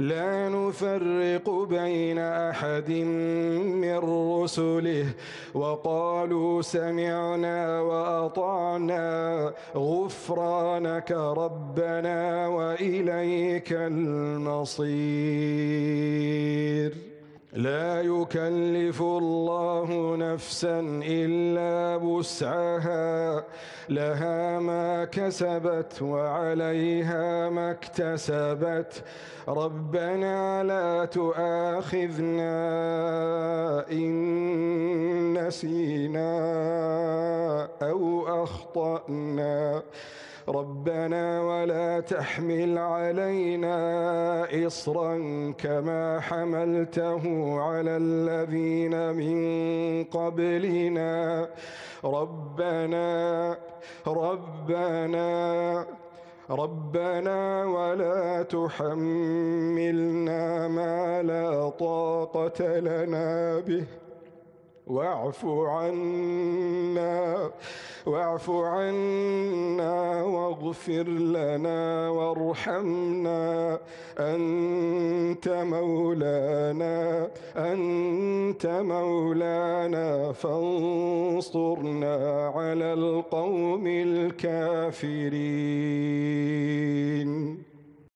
لا نفرق بين أحد من رسله. وقالوا سمعنا وأطعنا غفرانك ربنا وإليك المصير. لا يكلف الله نفسا إلا وسعها لها ما كسبت وعليها ما اكتسبت. ربنا لا تؤاخذنا إن نسينا أو أخطأنا. ربنا ولا تحمل علينا إصرا كما حملته على الذين من قبلنا. ربنا ربنا ربنا ولا تحملنا ما لا طاقة لنا به. واعف عنا. واعف عنا واغفر لنا وارحمنا. أنت مولانا أنت مولانا فانصرنا على القوم الكافرين.